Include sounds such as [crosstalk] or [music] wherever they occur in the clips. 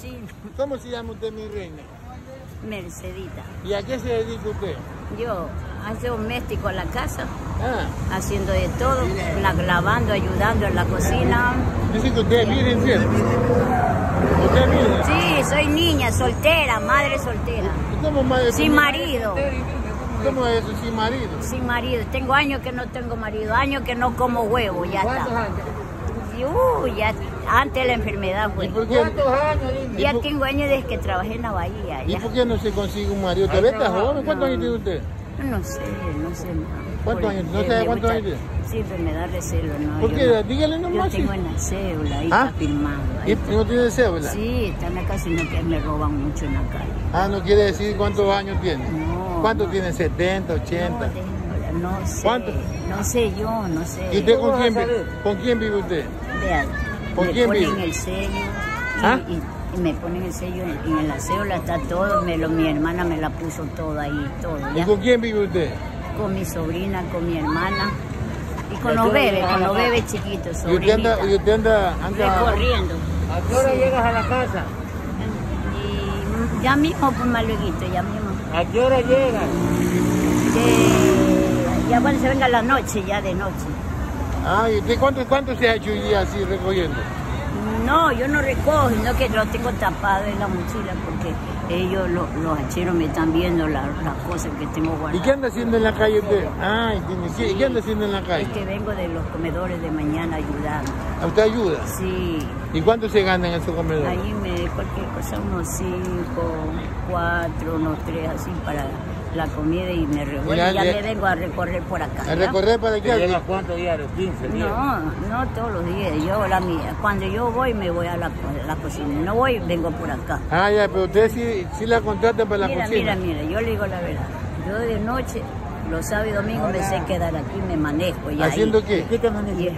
Sí. ¿Cómo se llama usted, mi reina? Mercedita. ¿Y a qué se dedica usted? Yo hace doméstico en la casa, Ah, haciendo de todo, la- lavando, ayudando en la cocina. dice que usted es virgen, ¿cierto? ¿Usted es virgen? Sí, soy niña, soltera, madre soltera. ¿Y ¿Cómo madre? Sin marido, ¿Cómo es eso, sin marido? sin marido. Tengo años que no tengo marido, años que no como huevo, ya está. Uh, ya, antes de la enfermedad ¿Y fue. por qué, Ya ¿Y por- tengo años desde que trabajé en la bahía. ¿Y Ya. por qué no se consigue un marido? ¿Todavía está joven? ¿Cuántos años tiene usted? No sé, no sé. ¿Cuántos Por- años? ¿No sabe cuántos años Siempre me da recelo, ¿no? ¿Por Yo qué? no- Dígale Yo nomás. tengo sí. en la cédula, ahí ¿Ah? está firmado. ahí ¿Y está. no tiene cédula? Sí, está en la casa, sino que me roban mucho en la calle. Ah, no quiere decir cuántos años tiene. No. ¿Cuántos no. tiene? ¿70, No, 80? déjenmela, no sé. ¿Cuánto? No sé yo, no sé. ¿Y usted con quién, vive? con quién vive usted? Vean, ¿Con me quién ponen vive? el sello. y- ¿Ah? Y, y me ponen el sello en, en la cédula, está todo. Me lo, mi hermana me la puso todo ahí, todo. ¿Y con quién vive usted? Con mi sobrina, con mi hermana. Y con los bebés, con los bebés chiquitos, ¿Y usted anda, y sobrinitas. usted anda, anda Recorriendo. ¿A qué hora Sí. llegas a la casa? Y ya mismo, pues luego, ya mismo. ¿A qué hora llegas? De- ya cuando se venga la noche, ya de noche. Ah, ¿y usted cuánto, cuánto se ha hecho hoy día así recogiendo? No, yo no recojo, sino que lo tengo tapado en la mochila porque ellos, lo- los hacheros, me están viendo la- las cosas que tengo ¿Y guardadas. qué anda haciendo en la calle usted? Ah, ¿y qué- ¿y qué anda haciendo en la Es calle? que vengo de los comedores de mañana ayudando. ¿A usted ayuda? Sí, ¿Y cuánto se gana en esos comedores? ahí me cualquier cosa, unos cinco, cuatro, unos tres, así para la comida y me revuelvo. Ya, Ya, ya. me vengo a recorrer por acá. ¿A ¿ya? recorrer para ¿Te qué? llegas cuántos diarios? 15 días. No, no todos los días. Yo la mía. Cuando yo voy me voy a la, la cocina. No voy, vengo por acá. Ah, ya, pero usted sí, sí la contrata para la mira, cocina. mira, mira. Yo le digo la verdad. Yo de noche, los sábados y domingos me sé quedar aquí, me manejo. Y ¿Haciendo ahí, qué? ¿Qué te manejas?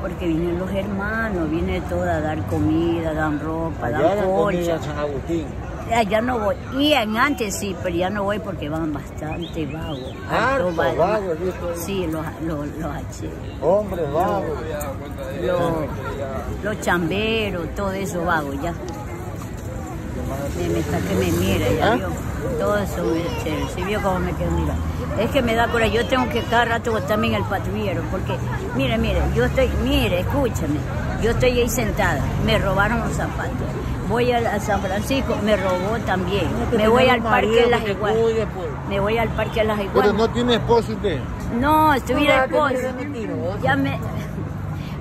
Porque vienen los hermanos, viene todo a dar comida, dan ropa, Allá dan colcha. San Agustín. Ya no voy. Y en antes sí, pero ya no voy porque van bastante vagos. Harto Harto va- vago, he visto ahí. Sí, los, los, los hacheros. Hombres vagos. los, los chamberos, todo eso vago ya. Me, está que me mira, ya ¿Ah? vio. Todo eso me chévere. Si vio cómo me quedo mirando. Es que me da coraje. Yo tengo que cada rato botarme en el patrullero. Porque, mire, mire, yo estoy, mire, escúchame. Yo estoy ahí sentada. Me robaron los zapatos. Voy a, a San Francisco, me robó también. Me voy al parque de las iguanas. Me voy al parque de las Pero iguanas. no tiene esposo usted. No, estuviera No, esposo. Ya me.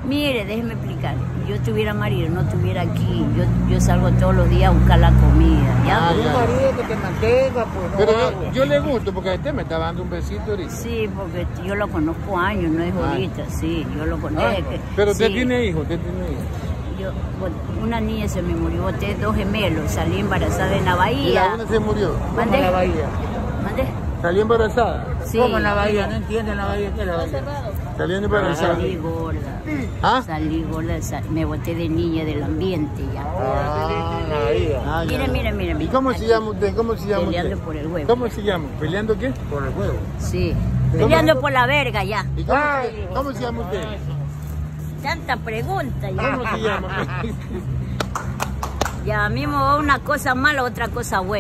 Mire, déjeme explicar. Yo tuviera marido, no estuviera aquí. Yo, yo salgo todos los días a buscar la comida. ¿ya? Ah, Un marido que te mantenga, pues no Pero yo, yo le gusto porque usted me está dando un besito ahorita. Sí, porque yo lo conozco años, no es Ah. ahorita, sí, yo lo conozco. Ah, pero usted sí. tiene hijos, usted tiene hijos. Yo, bueno, una niña se me murió, boté dos gemelos, salí embarazada en la Y la bahía. una se murió. ¿Cómo ¿Mandé? en la bahía? ¿Mandé? Salió embarazada. Sí. ¿Cómo en la bahía? No entienden la bahía. ¿Qué es la bahía? Embarazada. Salí gorda. ¿Ah? Salí gorda, me boté de niña del ambiente ya. Ah. Ah, ya. Mire, mire, mire, ¿Y cómo se llama usted? ¿Cómo se llama Peleando usted? por el huevo. ¿Cómo se llama? ¿Peleando qué? Por el huevo. Sí. Peleando por la verga ya. ¿Y cómo, Ay, se, cómo se llama usted? Tanta pregunta ya. ¿Cómo se llama? [laughs] Ya mismo va una cosa mala, otra cosa buena.